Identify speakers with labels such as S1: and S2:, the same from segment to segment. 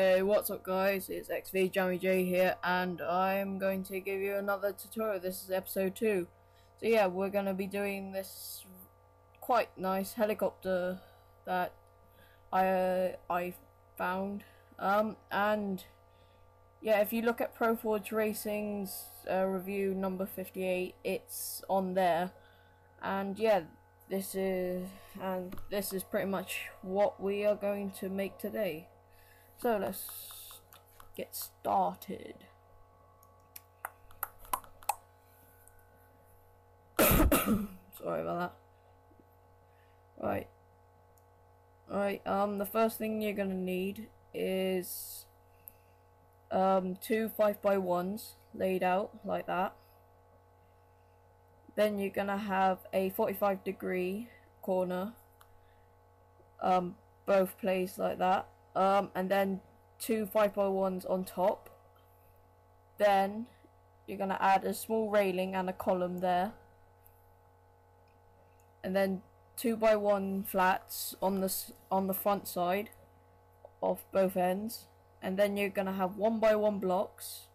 S1: Hey, what's up guys? It's XV Jammy J here and I'm going to give you another tutorial. This is episode 2. So yeah, we're going to be doing this quite nice helicopter that I uh, I found. Um, and yeah, if you look at Proforge Racing's uh, review number 58, it's on there. And yeah, this is and this is pretty much what we are going to make today. So let's get started. Sorry about that. Right. Right, um, the first thing you're gonna need is um, two 5x1s laid out like that. Then you're gonna have a 45 degree corner, um, both placed like that um, and then two 5x1s on top. Then you're going to add a small railing and a column there. And then 2x1 flats on the, on the front side of both ends. And then you're going to have 1x1 blocks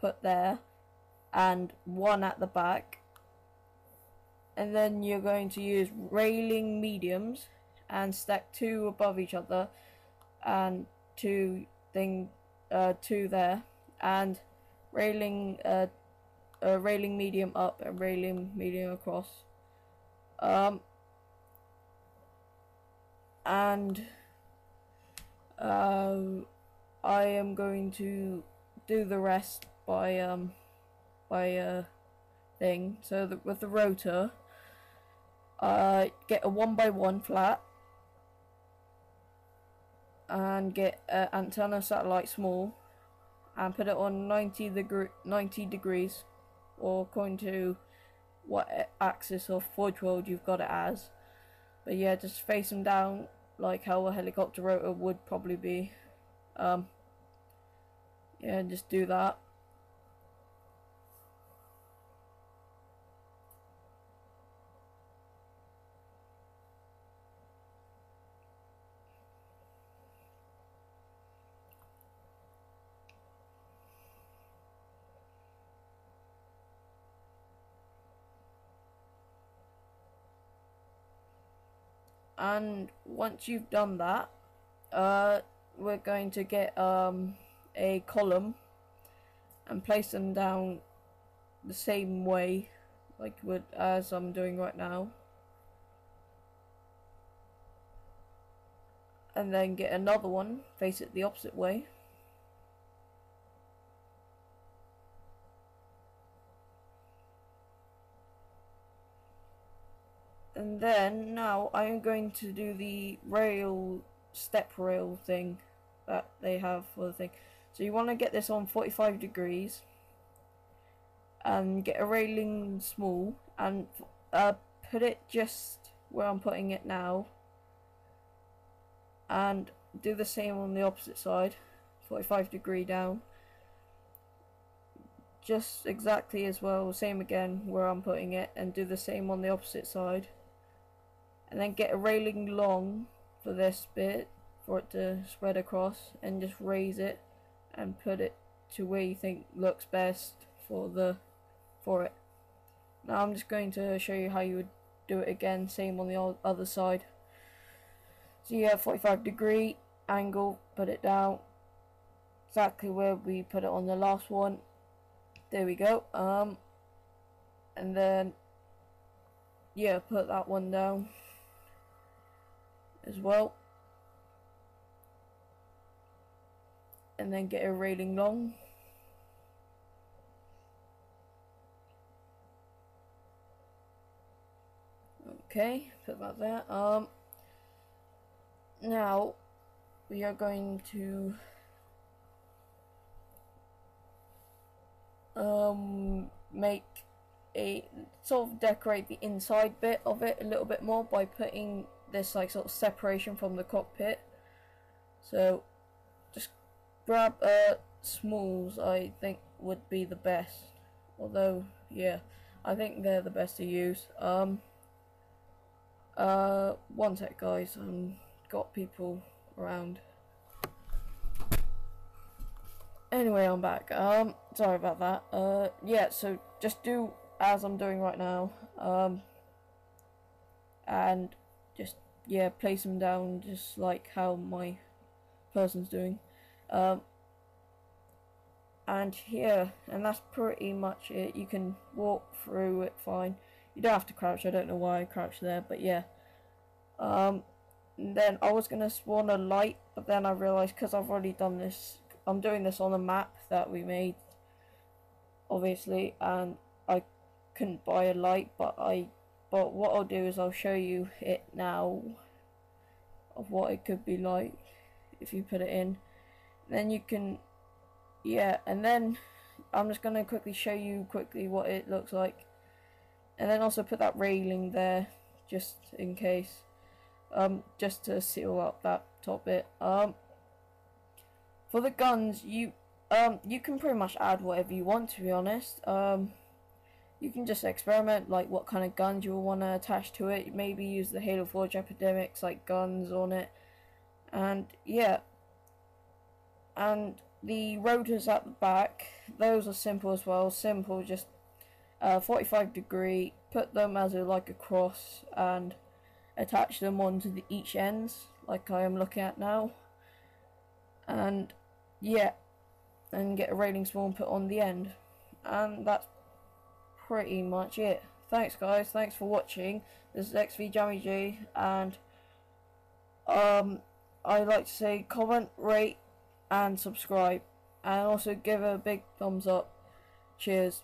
S1: put there and one at the back. And then you're going to use railing mediums and stack two above each other and two thing uh, two there and railing uh, uh, railing medium up and railing medium across. Um, and uh, I am going to do the rest by um, by a thing. So with the rotor uh, get a one by one flat and get an antenna satellite small and put it on 90 degree 90 degrees or according to what axis of Forge World you've got it as. But yeah just face them down like how a helicopter rotor would probably be. Um, yeah just do that and once you've done that uh, we're going to get um, a column and place them down the same way like with, as I'm doing right now. And then get another one face it the opposite way and then now I am going to do the rail step rail thing that they have for the thing. So you want to get this on 45 degrees and get a railing small and uh, put it just where I'm putting it now and do the same on the opposite side 45 degree down. Just exactly as well same again where I'm putting it and do the same on the opposite side and then get a railing long for this bit for it to spread across and just raise it and put it to where you think looks best for the for it. Now I'm just going to show you how you would do it again same on the other side. So you have 45 degree angle put it down. Exactly where we put it on the last one. There we go um and then yeah put that one down as well. And then get a railing long. Okay put that there. Um now we are going to um make a sort of decorate the inside bit of it a little bit more by putting this like sort of separation from the cockpit so just grab uh, smalls I think would be the best although yeah I think they're the best to use um uh one sec guys um got people around anyway, I'm back. Um, sorry about that. Uh, yeah, so just do as I'm doing right now. Um, and just, yeah, place them down just like how my person's doing. Um, and yeah, and that's pretty much it. You can walk through it fine. You don't have to crouch. I don't know why I crouched there, but yeah. Um, then I was gonna spawn a light, but then I realized because I've already done this, I'm doing this on a map that we made, obviously, and I couldn't buy a light, but I, but what I'll do is I'll show you it now of what it could be like if you put it in. Then you can yeah and then I'm just gonna quickly show you quickly what it looks like. And then also put that railing there just in case um just to seal up that top bit. Um for the guns you um you can pretty much add whatever you want to be honest. Um you can just experiment like what kind of guns you will want to attach to it maybe use the Halo Forge Epidemics like guns on it and yeah and the rotors at the back, those are simple as well. Simple, just uh, 45 degree, put them as a, like a cross and attach them onto the each ends, like I am looking at now. And yeah, and get a railing spawn put on the end. And that's pretty much it. Thanks guys, thanks for watching. This is XV Jammy G and um I like to say comment, rate and subscribe and also give a big thumbs up. Cheers.